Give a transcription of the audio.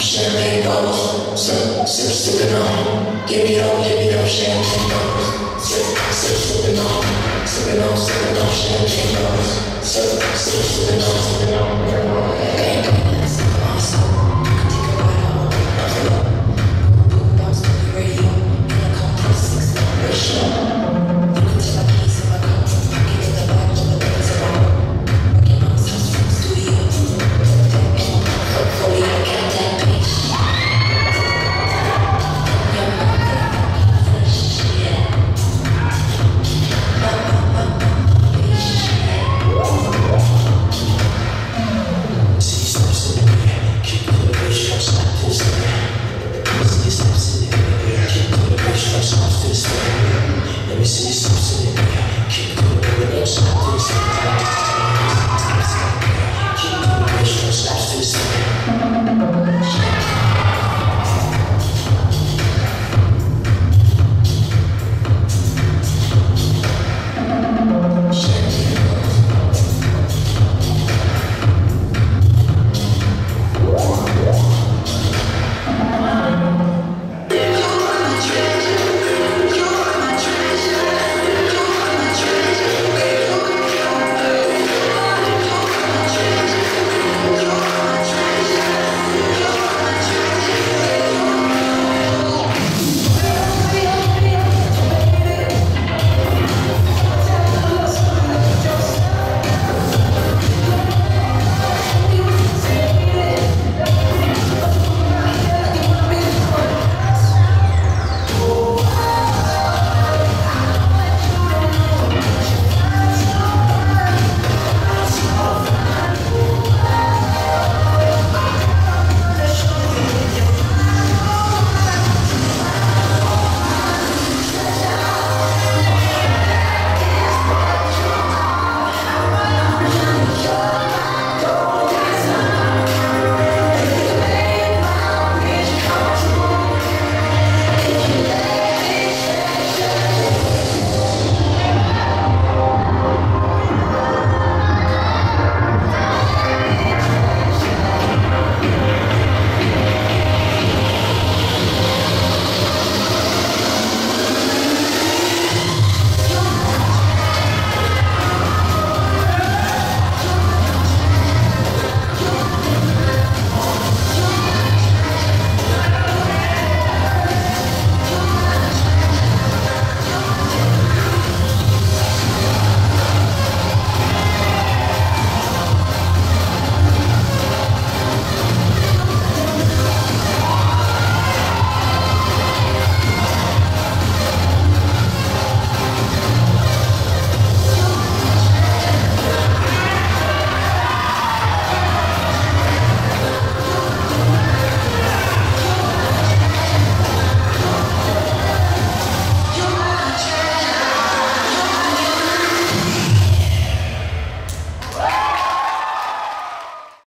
champagne bottles, sip, sip, sipping on. Give me up, give me up, champagne bottles, sip, sip, sipping on, sipping on, sipping on, champagne bottles, sip, sip, sipping on, sipping on.